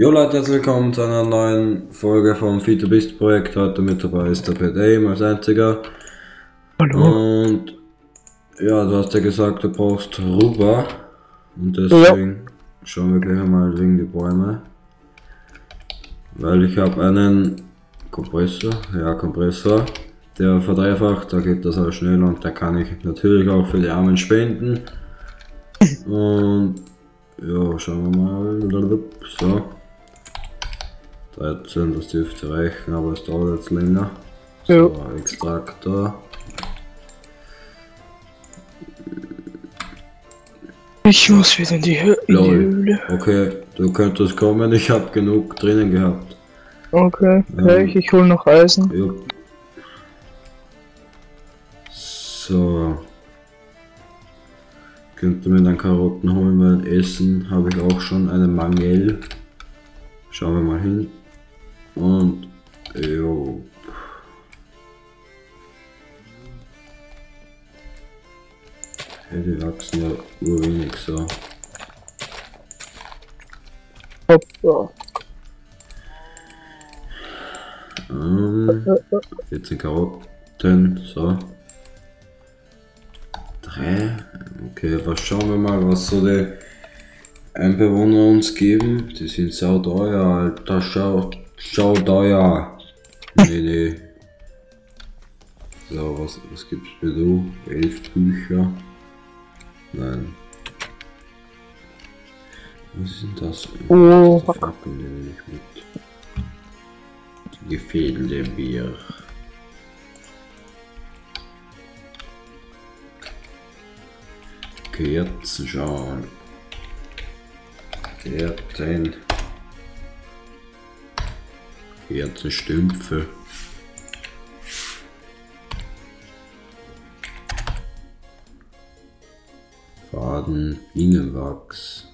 Jo Leute, herzlich willkommen zu einer neuen Folge vom Feed to Beast Projekt. Heute mit dabei ist der PD als einziger. Hallo. Und ja, du hast ja gesagt, du brauchst Ruba. Und deswegen schauen wir gleich mal wegen die Bäume. Weil ich habe einen Kompressor, ja Kompressor, der verdreifacht, da geht das alles schnell und da kann ich natürlich auch für die Armen spenden. Und ja, schauen wir mal. So. 13, das dürfte reichen, aber es dauert jetzt länger. So, Extraktor. Ich muss wieder in die, Hö in die Lol. Höhle. Okay, du könntest kommen, ich habe genug drinnen gehabt. Okay, Ähm. ich hol noch Eisen. Ja. So. Könnte mir dann Karotten holen, weil Essen habe ich auch schon einen Mangel. Schauen wir mal hin. Und jo. Die wachsen ja urwenig so. Hoppa. Ähm, 14 Karotten, so. Drei. Okay, was schauen wir mal, was so die Einbewohner uns geben. Die sind sau teuer, Alter. Schau, schau teuer. Nee, nee. So, was, was gibt's für du? Elf Bücher. Nein. Was ist denn das? Oh, Die Fackeln nehme ich mit. Gefädelde Bier. Kerzen schauen. Kerzen. Kerzenstümpfe. Faden, Bienenwachs.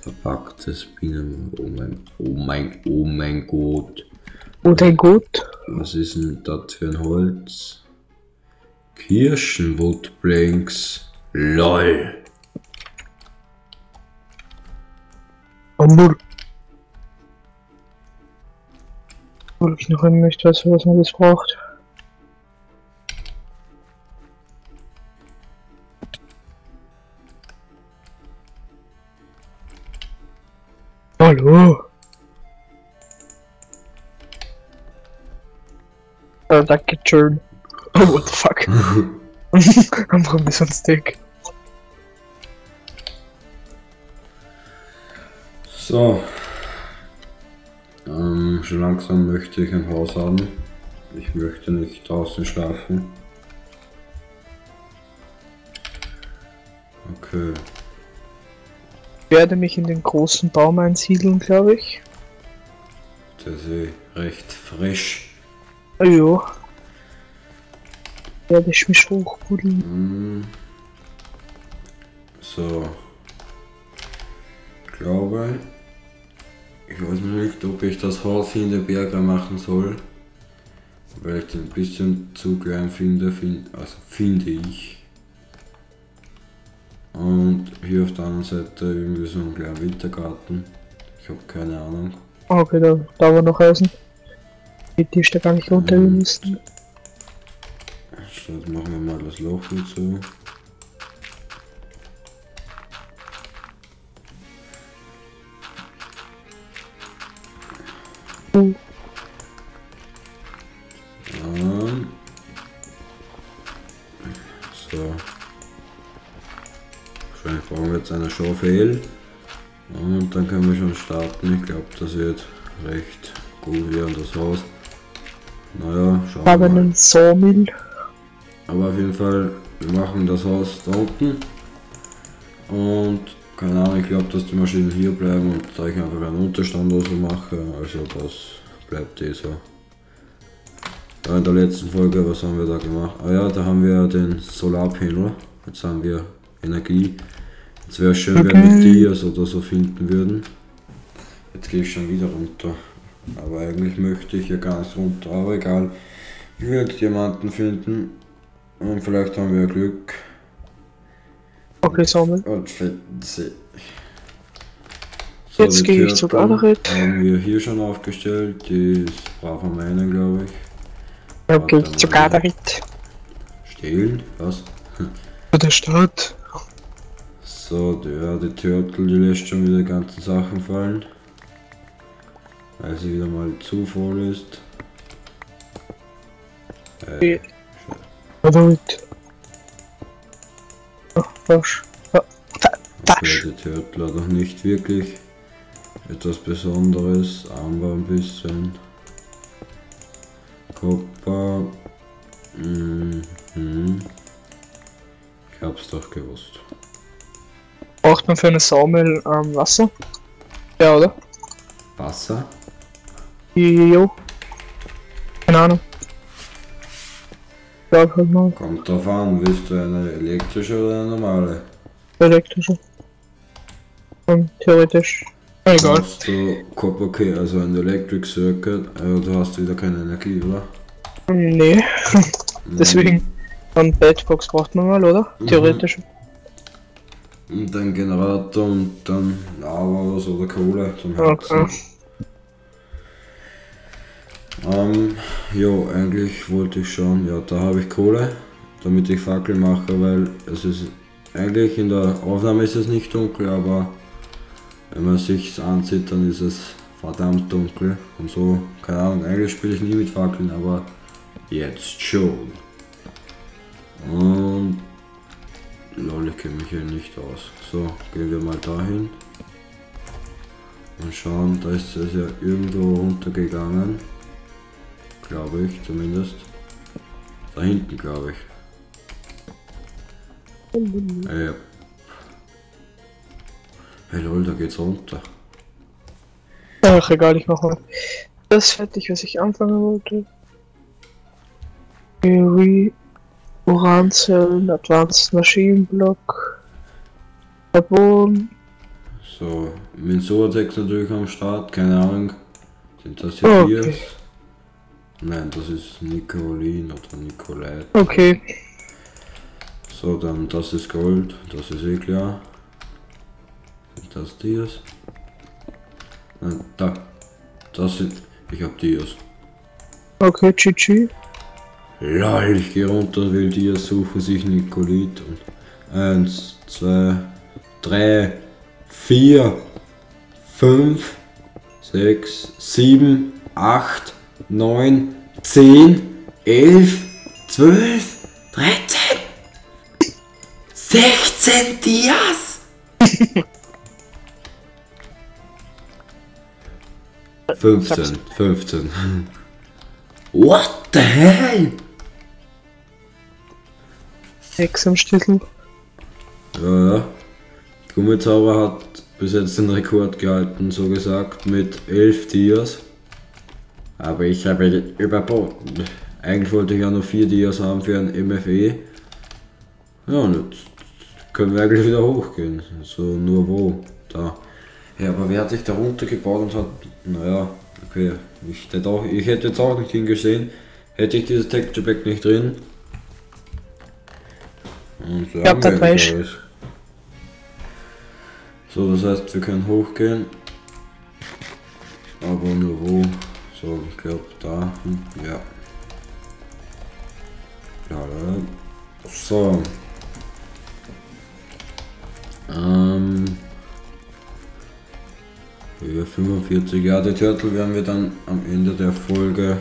Verpacktes Bienen. Oh mein, oh mein, oh mein Gott. Oder gut. Was ist denn das für ein Holz? Kirschenwoodplanks. LOL. Obwohl. Obwohl ich noch nicht weiß, was man das braucht. Hallo. Oh, danke schön. Oh, what the fuck? Warum ist so ein Stick? So. Schon langsam möchte ich ein Haus haben. Ich möchte nicht draußen schlafen. Okay. Ich werde mich in den großen Baum einsiedeln, glaube ich. Der ist eh recht frisch. Ah, jo. Werde ich mich hochbuddeln. Hm. So. Ich glaube, ich weiß nicht, ob ich das Haus hier in den Bergen machen soll. Weil ich den ein bisschen zu klein finde, find, also finde ich. Und hier auf der anderen Seite irgendwie so ein kleiner Wintergarten. Ich habe keine Ahnung. Okay, da, da war noch Eisen. Die ist da gar nicht runtergemisst. So, jetzt machen wir mal das Loch dazu. Mhm. Ähm. So. Wahrscheinlich brauchen wir jetzt eine Schaufel. Und dann können wir schon starten. Ich glaube, das wird recht gut hier an das Haus. Naja, schauen wir mal. einen Sawmill. Aber auf jeden Fall, wir machen das Haus da unten. Und keine Ahnung, ich glaube, dass die Maschinen hier bleiben und da ich einfach einen Unterstand oder so mache, also das bleibt eh so. Ja, in der letzten Folge, was haben wir da gemacht? Ah ja, da haben wir den Solarpanel. Jetzt haben wir Energie. Jetzt wäre schön, wenn wir Dias oder so finden würden. Jetzt gehe ich schon wieder runter. Aber eigentlich möchte ich ja gar nicht runter, aber egal. Ich will jetzt jemanden finden. Und vielleicht haben wir Glück. Okay, Sawmill. Und finden sie. So, Jetzt gehe ich zu Galerit. Haben wir hier schon aufgestellt, die ist brav am einen, glaube ich. Dann gehe ich zu mal. Galerit. Stehlen, was? Zu der Stadt. So, die, ja, die Turtle, die lässt schon wieder ganzen Sachen fallen. Weil sie wieder mal zu voll ist. Äh. Oh, was? Oh, fa- okay, Fasch. die Turtle hat noch nicht wirklich etwas Besonderes, aber ein bisschen. Kopper. Mhm. Ich hab's doch gewusst. Braucht man für eine Saumel ähm, Wasser? Ja, oder? Wasser? Jo. Keine Ahnung. Ich glaub halt mal. Kommt drauf an, willst du eine elektrische oder eine normale? Elektrische. Und theoretisch. Egal. Hast du Copper Key, also ein Electric Circuit, aber du hast wieder keine Energie, oder? Nee, deswegen. Und Bedbox braucht man mal, oder? Mhm. Theoretisch. Und ein Generator und dann Lava oder so oder Kohle zum Okay. Ähm, jo, eigentlich wollte ich schon, ja, da habe ich Kohle, damit ich Fackel mache, weil es ist eigentlich in der Aufnahme ist es nicht dunkel, aber wenn man sich ansieht, dann ist es verdammt dunkel und so, keine Ahnung, eigentlich spiele ich nie mit Fackeln, aber jetzt schon. Und lol, ich kenne mich hier nicht aus. So, gehen wir mal dahin. Und schauen, da ist es ja irgendwo runtergegangen. Glaube ich zumindest. Da hinten glaube ich. Äh, ja. Hey lol, da geht's runter. Ach, egal, ich mach mal. Das fertig, was ich anfangen wollte. Theorie, Uranzellen, Advanced Machine Block, Carbon, So, mit Soatex natürlich am Start, keine Ahnung. Sind das hier Okay. Nein, das ist Nicolin oder Nicolette. okay. So, dann das ist Gold, das ist eh klar. Das Dias? Nein, da. Das sind. Ich hab Dias. Okay, GG. Lol, ich gehe runter, will Dias suchen sich Nicolit und. Eins, zwei, drei, vier, fünf, sechs, sieben, acht, neun, zehn, elf, zwölf, dreizehn. 16 Dias! 15, 15. What the hell? Hex am Stittel. Ja, ja. Gummizauber hat bis jetzt den Rekord gehalten, so gesagt, mit 11 Dias. Aber ich habe überboten. Eigentlich wollte ich ja nur 4 Dias haben für ein MFE. Ja, und jetzt können wir eigentlich wieder hochgehen. So, nur wo? Da. Ja, aber wer hat sich da runtergebaut und hat. Naja, okay. Ich hätte, auch, ich hätte jetzt auch nicht hingesehen. Hätte ich dieses Texture Pack nicht drin. Und so Ja, haben wir weiß. alles. So, das heißt, wir können hochgehen. Aber nur wo? So, ich glaube da. Hm, ja. Ja. So. Ähm. Höhe 45. Ja, die Turtle werden wir dann am Ende der Folge.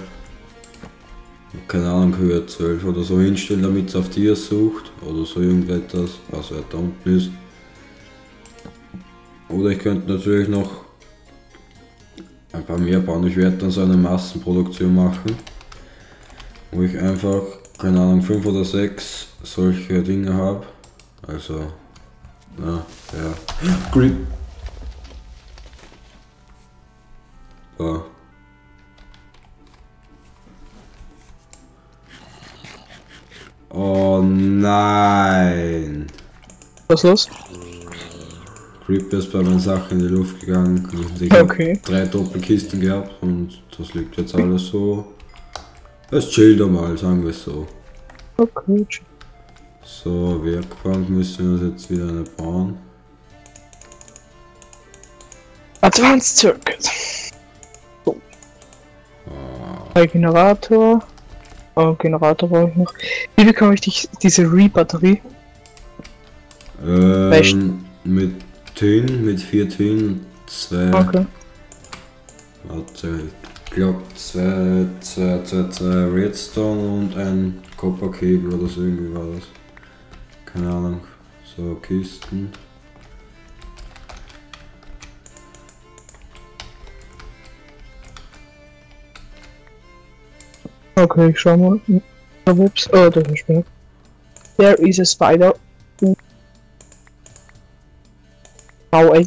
Keine Ahnung, Höhe 12 oder so hinstellen, damit es auf dir sucht. Oder so irgendetwas, was ja da unten ist. Oder ich könnte natürlich noch ein paar mehr bauen. Ich werde dann so eine Massenproduktion machen, wo ich einfach, keine Ahnung, 5 oder 6 solche Dinge habe. Also, na, ja. Grip. So. Oh nein. Was los? Creeper ist bei meinen Sachen in die Luft gegangen. Ich habe Okay. drei Doppelkisten gehabt und das liegt jetzt alles so. Es chillt einmal, sagen wir es so. Okay. So, Werkbank müssen wir uns jetzt wieder eine bauen. Advanced Circuit. So. Bei Generator. Oh, Generator brauche ich noch. Wie bekomme ich die, diese Re-Batterie? Ähm, mit Tönen, mit vier Tönen, zwei. Okay. Warte, ich glaube zwei, zwei, zwei, zwei Redstone und ein Copper-Cable oder so irgendwie war das. Keine Ahnung. So, Kisten. Okay, ich schau mal. Oh, Ups. Oh, das ist mir. There is a spider. How I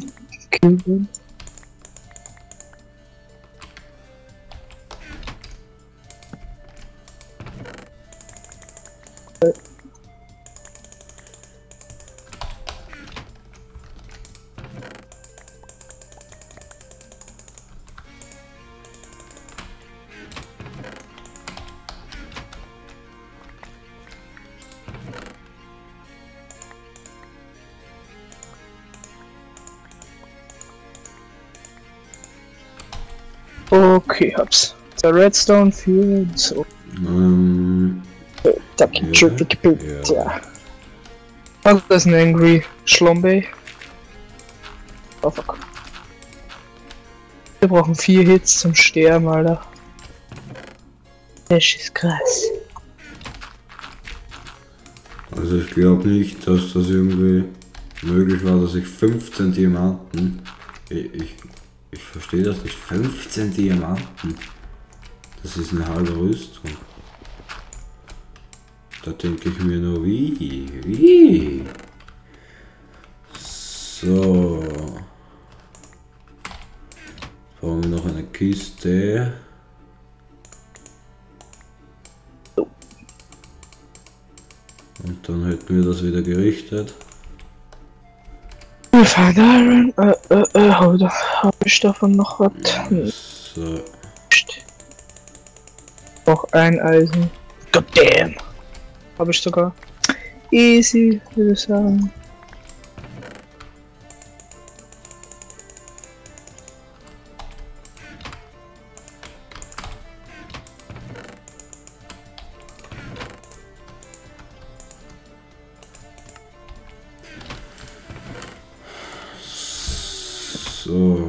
Okay, hab's. Der Redstone für so. Ähm, Ja, Tricky ja. ja. Also das ist ein Angry Schlombe. Oh fuck. Wir brauchen vier Hits zum Sterben, Alter. Das ist krass. also ich glaube nicht, dass das irgendwie möglich war, dass ich 15 Diamanten. Ich, ich, ich verstehe das nicht. 15 Diamanten. Das ist eine halbe Rüstung. Da denke ich mir nur, wie? Wie? So. Brauchen wir noch eine Kiste. Und dann hätten wir das wieder gerichtet. Wir fahren Iron. Äh, äh, äh, hab, hab ich davon noch was? Hm, So. Noch ein Eisen. Goddamn. Hab ich sogar. Easy, würde ich sagen. So.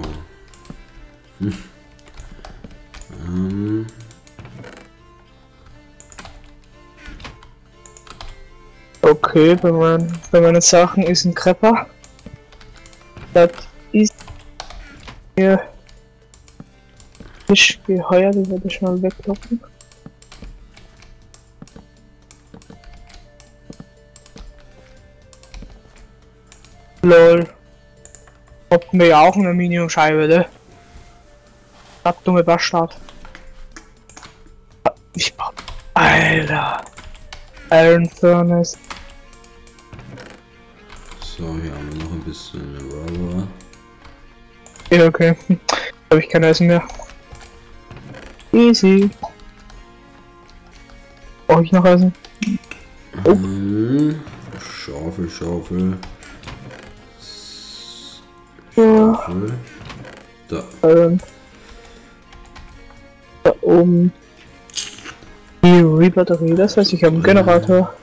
Okay, bei, mein, bei meinen Sachen ist ein Krepper. Das ist mir nicht geheuer, die werde ich mal weglocken. Lol. Wir ja auch eine Aluminiumscheibe, ne? Das dumme Bastard. Ich brauch. Alter. Iron Furnace. So, hier haben wir noch ein bisschen Rubber. Ja, okay. Habe ich kein Essen mehr. Easy. Brauche ich noch Essen? Oh. Ähm, Schaufel, Schaufel. S- Ja. Schaufel. Da. Ähm, da oben. Die Re-Batterie, das heißt, ich habe einen Generator.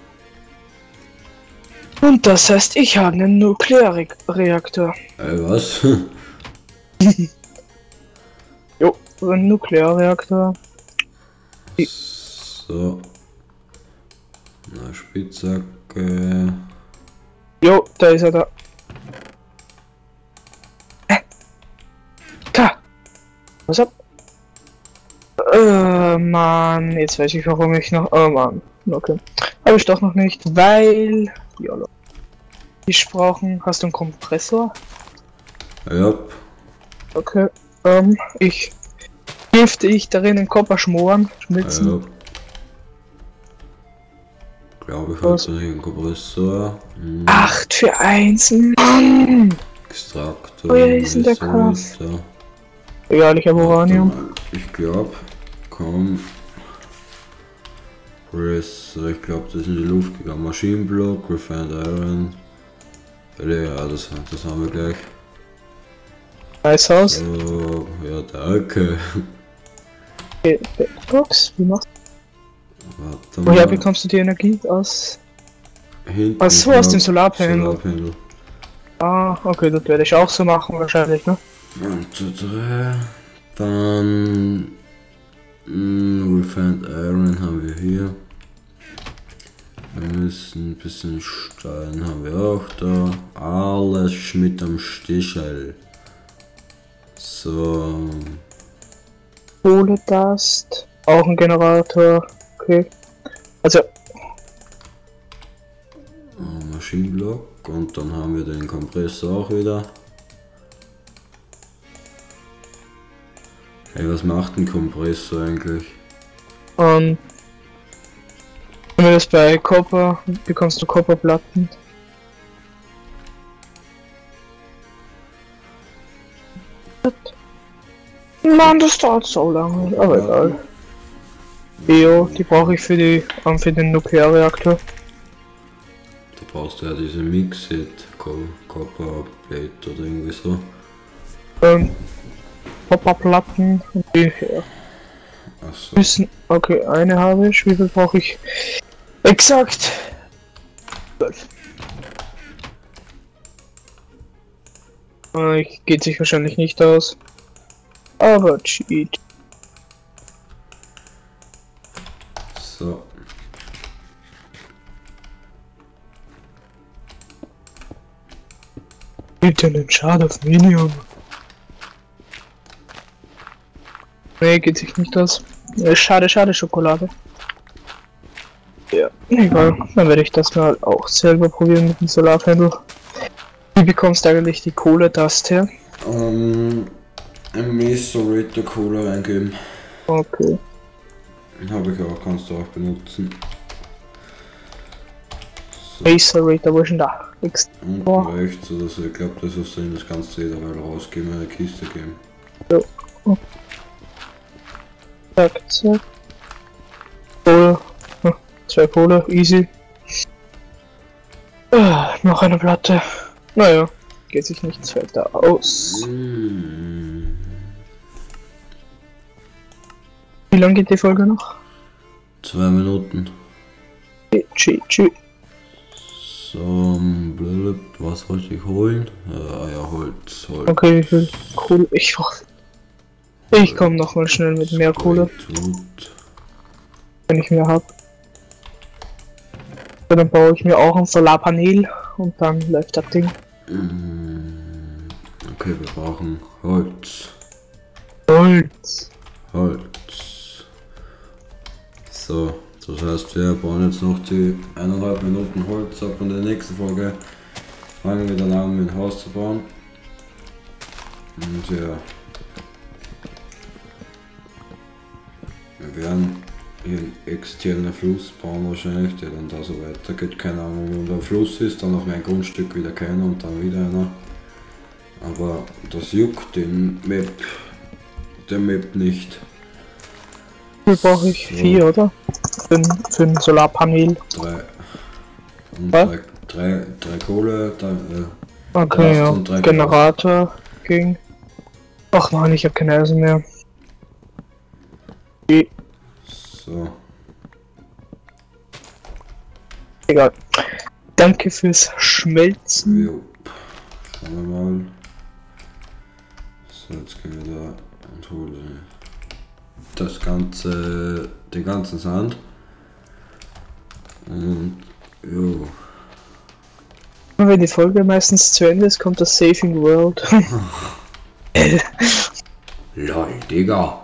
Das heißt, ich habe einen Nuklearreaktor. Äh, was? Jo, ein Nuklearreaktor. so. Na, Spitzhacke. Jo, da ist er da. Hä? Da! Was ab? Äh, Mann, jetzt weiß ich, warum ich noch. Oh Mann, okay. Habe ich doch noch nicht, weil. Jolo. Ich brauchen. Hast du einen Kompressor? Ja. Okay. Ähm, ich. Dürfte ich darin den Kopper schmoren, schmilzen? Ja. Glaube ich, hat einen Kompressor. Hm, 8 für 1, Mann! Extraktor. Woher ist denn der Resistor. Egal, ich habe Uranium. Ich glaube, komm. Press, ich glaube, das ist in die Luft gegangen. Maschinenblock, Refined Iron. Ja, das, das haben wir gleich. Nice Haus. So, ja, danke. Okay, Box, wie machst Warte du? Woher bekommst du die Energie? Aus. Hinten Ach so, aus dem Solarpanel. Solarpanel. Ah, okay, das werde ich auch so machen wahrscheinlich, ne? 1, 2, 3. Dann. mm, Refined Iron haben wir hier. Müssen ein bisschen Stein haben wir auch da. Alles Schmidt am Stichel. So. Kohle-Dust. Auch ein Generator. Okay. Also, äh, Maschinenblock. Und dann haben wir den Kompressor auch wieder. Hey, was macht ein Kompressor eigentlich? ähm. Wenn du das bei Copper bekommst du Copperplatten. Mann, das dauert so lange, aber egal. Jo, die brauche ich für die ähm, für den Nuklearreaktor. Da brauchst du ja diese Co- Copper Plate oder irgendwie so. Ähm, Copperplatten und die ja, Achso. müssen. Okay, eine habe ich. Wie viel brauche ich? Exakt. Zwölf. Äh, geht sich wahrscheinlich nicht aus. Aber cheat. So. Bitte einen Schad auf Medium. Nee, geht sich nicht aus. Äh, Schade, schade Schokolade. Egal. Dann werde ich das mal auch selber probieren mit dem Solarpanel. Wie bekommst du eigentlich die Kohle das her? Ähm, ein Mesorator Cola eingeben. Okay. Habe ich auch, kannst du auch benutzen. So. Acerator, wo ist denn da? X Unten Boah. rechts oder so, ich glaube, das ist drin, das jeder mal rausgeben, eine Kiste geben. zack, zack. Kohle. Zwei Kohle, easy. Ah, noch eine Platte. Naja, geht sich nichts weiter aus. Mm. Wie lange geht die Folge noch? Zwei Minuten. Tschü, tschü. So, blub, was wollte ich holen? Ja, ja, Holz, Holz. Okay, wie viel Kohle? Ich. Ich komme noch mal schnell mit mehr Kohle, wenn ich mehr hab. Dann baue ich mir auch ein Solarpanel und dann läuft das Ding. Mm. Okay, wir brauchen Holz. Holz. Holz. So, das heißt, wir bauen jetzt noch die eineinhalb Minuten Holz ab und in der nächsten Folge fangen wir dann an, dem Haus zu bauen. Und ja. Externen Fluss bauen wahrscheinlich, der dann da so weitergeht. Keine Ahnung, wo der Fluss ist, dann auf mein Grundstück wieder keiner und dann wieder einer. Aber das juckt den Map, der Map nicht. Wie brauche ich? So. Vier, oder? Für, für ein Solarpanel. Drei. Und Was? drei, drei, drei Kohle, dann, äh, Okay, ja. drei Generator ging. Ach man, ich habe keine Eisen mehr. Eh, so. Egal. Danke fürs Schmelzen. Jo. Schauen wir mal. So, jetzt gehen wir da und holen das ganze, den ganzen Sand. Und, jo. Wenn die Folge meistens zu Ende ist, kommt das Saving World. Lol, Digga.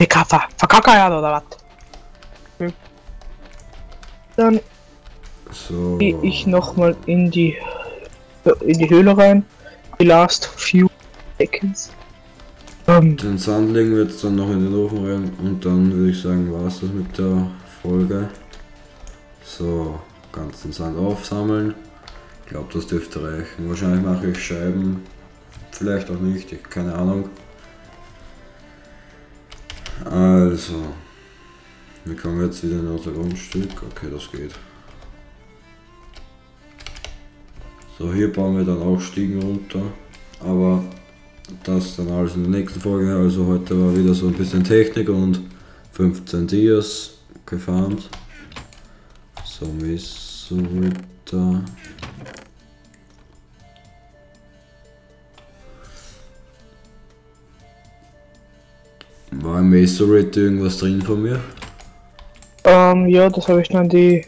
Digga, ver verkackert oder was? Dann So. gehe ich nochmal in die in die Höhle rein. Die last few seconds. Ähm, Den Sand legen wir jetzt dann noch in den Ofen rein und dann würde ich sagen, war es das mit der Folge. So, ganzen Sand aufsammeln. Ich glaube, das dürfte reichen. Wahrscheinlich mache ich Scheiben. Vielleicht auch nicht, ich keine Ahnung. Also, wir kommen jetzt wieder in unser Grundstück. Okay, das geht. So, hier bauen wir dann auch Stiegen runter. Aber das dann alles in der nächsten Folge. Also heute war wieder so ein bisschen Technik und 15 Dias gefahren. So, Messerritter. War im Messerritter irgendwas drin von mir? Ähm, ja, das habe ich dann die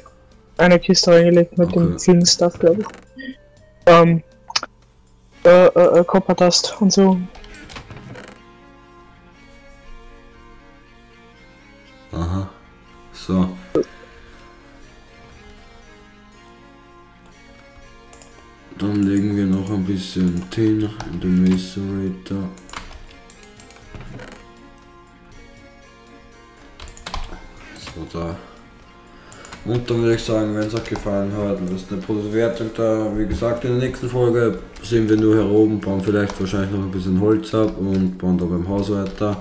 eine Kiste reingelegt mit dem Okay. vielen Stuff, glaube ich. Ähm, äh, äh, äh, Copper-Dust und so. Aha. So. Dann legen wir noch ein bisschen Tin in den Macerator. Da. Und dann würde ich sagen, wenn es euch gefallen hat, lasst eine Bewertung da. Wie gesagt, in der nächsten Folge sind wir nur hier oben, bauen vielleicht wahrscheinlich noch ein bisschen Holz ab und bauen da beim Haus weiter.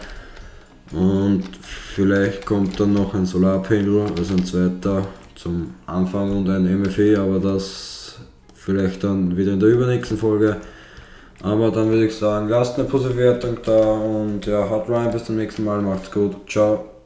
Und vielleicht kommt dann noch ein Solarpanel, also ein zweiter zum Anfang und ein MFE, aber das vielleicht dann wieder in der übernächsten Folge. Aber dann würde ich sagen, lasst eine Bewertung da und ja, haut rein, bis zum nächsten Mal, macht's gut, ciao.